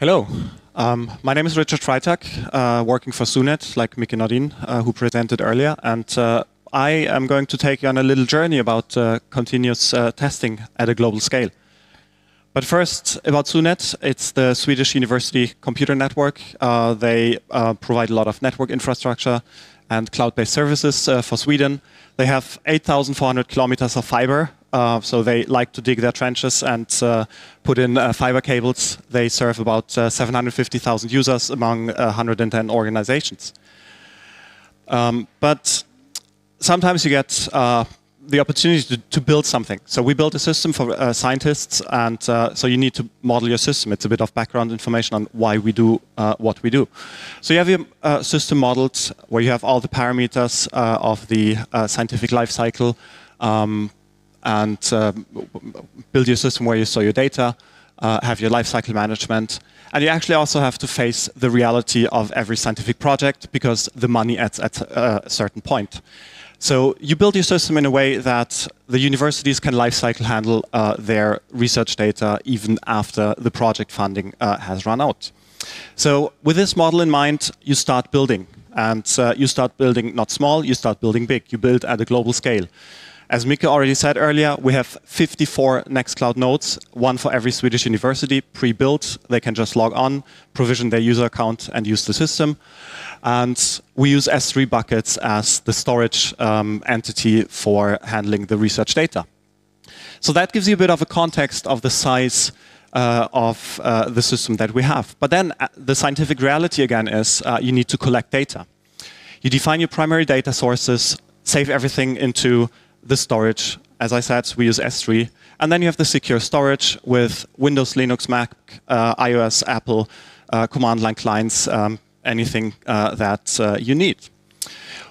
Hello. Um, my name is Richard Freitag, uh, working for SUNET, like Micke Nordin, uh, who presented earlier. And uh, I am going to take you on a little journey about uh, continuous uh, testing at a global scale. But first, about SUNET, it's the Swedish University Computer Network. Uh, they provide a lot of network infrastructure and cloud-based services for Sweden. They have 8,400 kilometers of fiber uh, so they like to dig their trenches and uh, put in uh, fiber cables. They serve about uh, 750,000 users among 110 uh, organizations. Um, but sometimes you get uh, the opportunity to, to, build something. So we built a system for scientists, and so you need to model your system. It's a bit of background information on why we do what we do. So you have your system modeled where you have all the parameters of the scientific life cycle, um, and uh, build your system where you store your data, uh, have your life cycle management. And you actually also have to face the reality of every scientific project because the money at, at uh, a certain point. So you build your system in a way that the universities can lifecycle handle uh, their research data even after the project funding uh, has run out. So with this model in mind, you start building. And uh, you start building not small, you start building big. You build at a global scale. As Mika already said earlier, we have 54 Nextcloud nodes, one for every Swedish university, pre-built. They can just log on, provision their user account, and use the system. And we use S3 buckets as the storage um, entity for handling the research data. So that gives you a bit of a context of the size uh, of uh, the system that we have. But then uh, the scientific reality again is uh, you need to collect data. You define your primary data sources, save everything into the storage. As I said, we use S3. And then you have the secure storage with Windows, Linux, Mac, uh, iOS, Apple, uh, command line clients, um, anything uh, that uh, you need.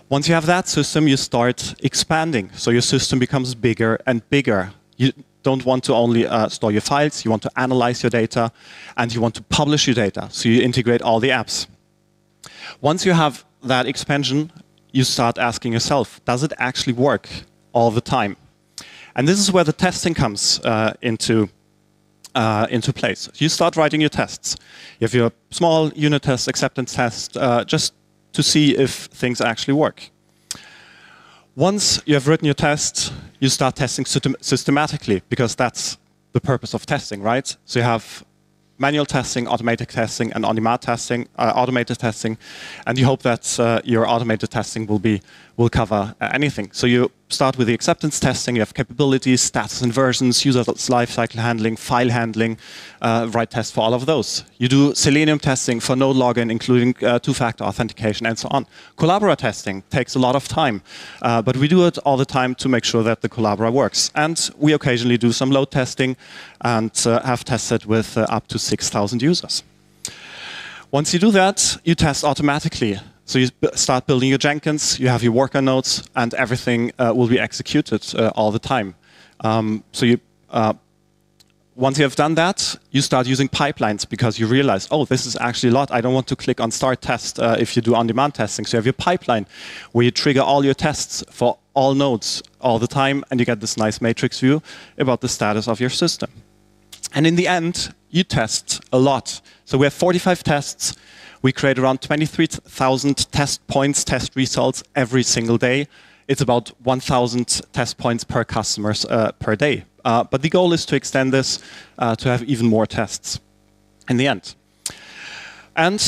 Once you have that system, you start expanding. So your system becomes bigger and bigger. You don't want to only uh, store your files, you want to analyze your data, and you want to publish your data. So you integrate all the apps. Once you have that expansion, you start asking yourself, does it actually work? All the time. And this is where the testing comes uh, into, uh, into place. You start writing your tests. You have your small unit test, acceptance test, uh, just to see if things actually work. Once you have written your test, you start testing systematically because that's the purpose of testing, right? So you have manual testing, automated testing, and on-demand testing, uh, automated testing, and you hope that uh, your automated testing will be will cover uh, anything. So you start with the acceptance testing. You have capabilities, status inversions, user lifecycle handling, file handling, uh, write tests for all of those. You do Selenium testing for node login, including uh, two-factor authentication, and so on. Collabora testing takes a lot of time, uh, but we do it all the time to make sure that the Collabora works. And we occasionally do some load testing and uh, have tested with uh, up to 6,000 users. Once you do that, you test automatically. So you start building your Jenkins, you have your worker nodes, and everything uh, will be executed uh, all the time. Um, so you, uh, once you have done that, you start using pipelines because you realize, oh, this is actually a lot. I don't want to click on start test uh, if you do on-demand testing. So you have your pipeline where you trigger all your tests for all nodes all the time, and you get this nice matrix view about the status of your system. And in the end, you test a lot. So we have 45 tests we create around 23,000 test points, test results every single day. It's about 1,000 test points per customers uh, per day. Uh, but the goal is to extend this uh, to have even more tests in the end. And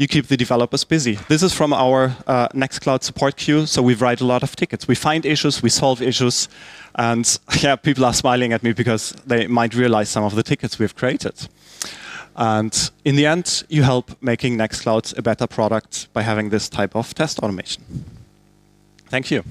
you keep the developers busy. This is from our uh, Nextcloud support queue. So we write a lot of tickets. We find issues, we solve issues, and yeah, people are smiling at me because they might realize some of the tickets we've created. And in the end, you help making Nextcloud a better product by having this type of test automation. Thank you.